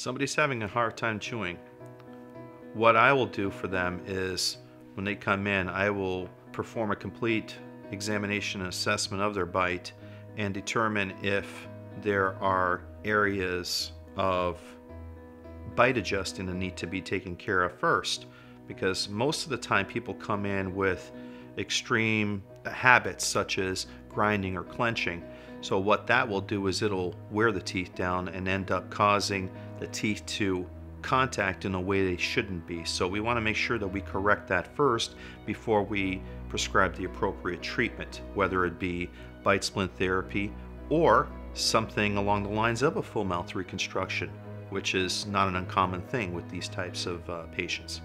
somebody's having a hard time chewing, what I will do for them is when they come in, I will perform a complete examination and assessment of their bite and determine if there are areas of bite adjusting that need to be taken care of first. Because most of the time, people come in with extreme habits such as grinding or clenching. So, what that will do is it'll wear the teeth down and end up causing the teeth to contact in a way they shouldn't be. So, we want to make sure that we correct that first before we prescribe the appropriate treatment, whether it be bite splint therapy or something along the lines of a full mouth reconstruction, which is not an uncommon thing with these types of uh, patients.